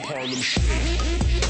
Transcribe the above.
Harlem Shake.